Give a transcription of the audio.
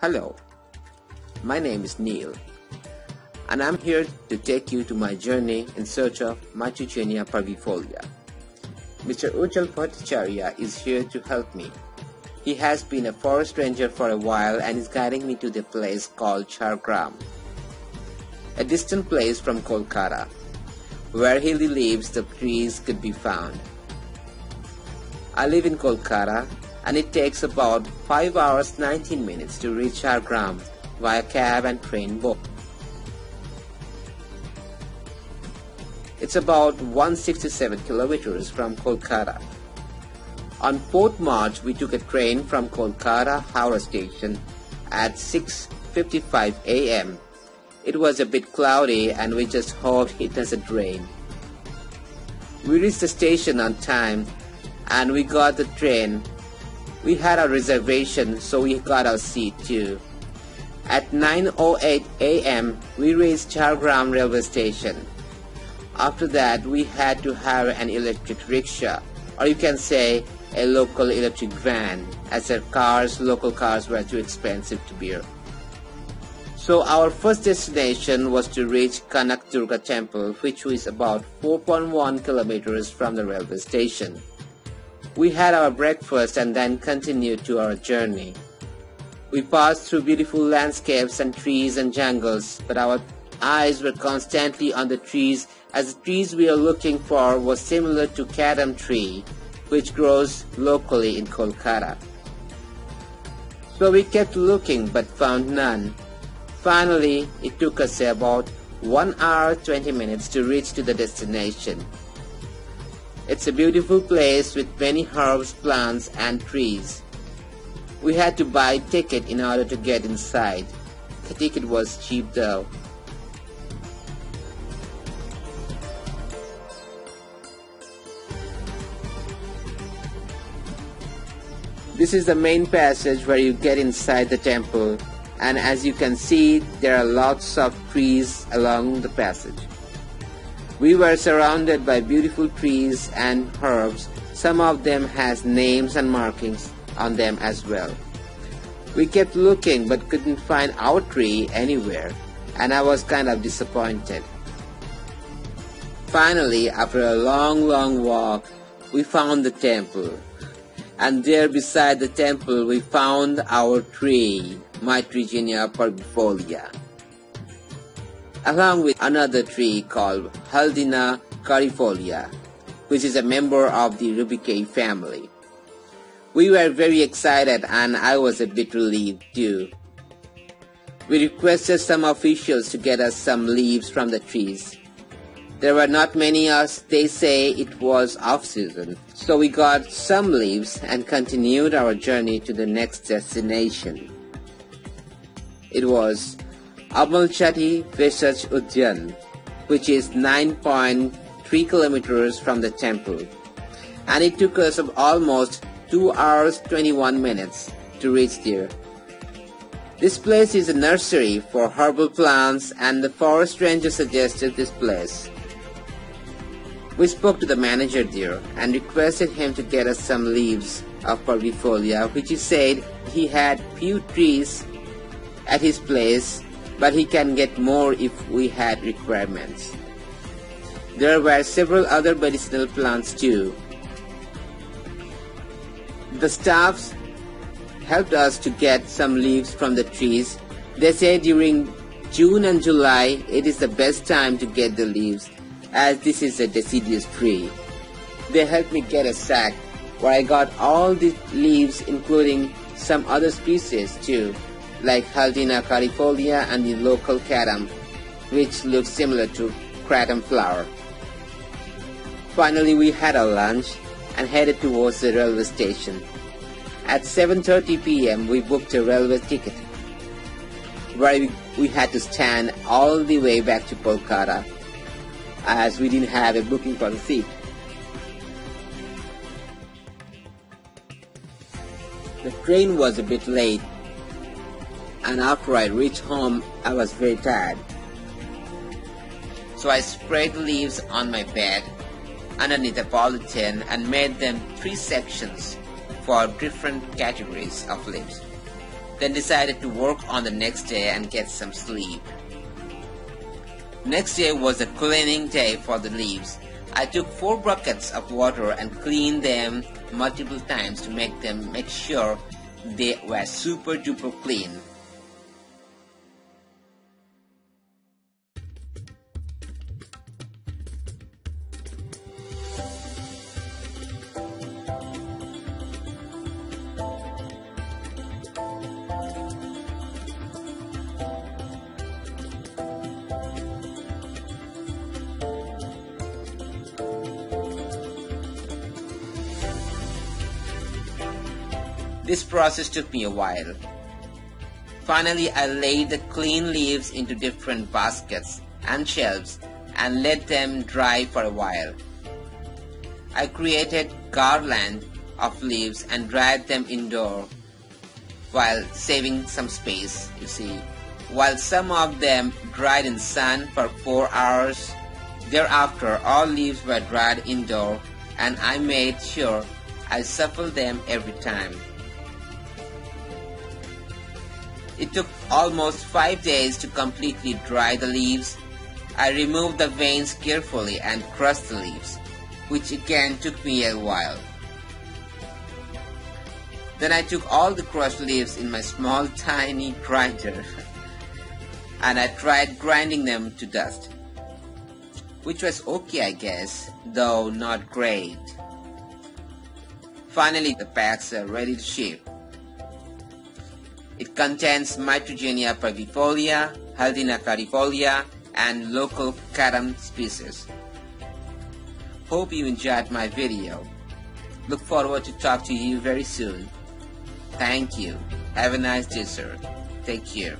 Hello, my name is Neil, and I'm here to take you to my journey in search of Mitragyna parvifolia. Mr. Ujjal Bhattacharya is here to help me. He has been a forest ranger for a while and is guiding me to the place called Jhargram, a distant place from Kolkata, where he believes the trees could be found. I live in Kolkata and it takes about 5 hours 19 minutes to reach Jhargram via cab and train both. It's about 167 kilometers from Kolkata. On 4th March, we took a train from Kolkata Howrah station at 6.55 am. It was a bit cloudy and we just hoped it doesn't rain. We reached the station on time and we got the train we had a reservation, so we got our seat too. At 9.08 am, we reached Jhargram railway station. After that, we had to hire an electric rickshaw, or you can say a local electric van, as our cars, local cars were too expensive to bear. So our first destination was to reach Kanak Durga temple, which was about 4.1 kilometers from the railway station. We had our breakfast and then continued to our journey. We passed through beautiful landscapes and trees and jungles, but our eyes were constantly on the trees as the trees we were looking for was similar to kadam tree, which grows locally in Kolkata. So we kept looking but found none. Finally, it took us about 1 hour 20 minutes to reach to the destination. It's a beautiful place with many herbs, plants and trees. We had to buy ticket in order to get inside. The ticket was cheap though. This is the main passage where you get inside the temple and as you can see there are lots of trees along the passage. We were surrounded by beautiful trees and herbs. Some of them has names and markings on them as well. We kept looking but couldn't find our tree anywhere and I was kind of disappointed. Finally, after a long, long walk, we found the temple. And there beside the temple we found our tree, my Mitragyna parvifolia along with another tree called Haldina cordifolia, which is a member of the Rubiaceae family. We were very excited and I was a bit relieved too. We requested some officials to get us some leaves from the trees. There were not many as they say it was off season, so we got some leaves and continued our journey to the next destination. It was Amalchati Vesaj Udyan, which is 9.3 kilometers from the temple. And it took us almost 2 hours 21 minutes to reach there. This place is a nursery for herbal plants and the forest ranger suggested this place. We spoke to the manager there and requested him to get us some leaves of parvifolia which he said he had few trees at his place but he can get more if we had requirements. There were several other medicinal plants too. The staffs helped us to get some leaves from the trees. They say during June and July it is the best time to get the leaves as this is a deciduous tree. They helped me get a sack where I got all the leaves including some other species too like Haldina cordifolia and the local kadam, which looks similar to kratom flower. Finally, we had our lunch and headed towards the railway station. At 7.30 p.m., we booked a railway ticket, where we, we had to stand all the way back to Kolkata, as we didn't have a booking for the seat. The train was a bit late and after I reached home, I was very tired. So I spread the leaves on my bed underneath a polythene and made them three sections for different categories of leaves. then decided to work on the next day and get some sleep. Next day was a cleaning day for the leaves. I took four buckets of water and cleaned them multiple times to make them make sure they were super duper clean. This process took me a while. Finally, I laid the clean leaves into different baskets and shelves and let them dry for a while. I created garland of leaves and dried them indoor while saving some space, you see. While some of them dried in sun for 4 hours, thereafter all leaves were dried indoor and I made sure I shuffled them every time. It took almost five days to completely dry the leaves. I removed the veins carefully and crushed the leaves, which again took me a while. Then I took all the crushed leaves in my small tiny grinder and I tried grinding them to dust, which was okay I guess, though not great. Finally the packs are ready to ship. It contains Mitragyna parvifolia, Haldina cordifolia, and local kadam species. Hope you enjoyed my video. Look forward to talk to you very soon. Thank you. Have a nice day, sir. Take care.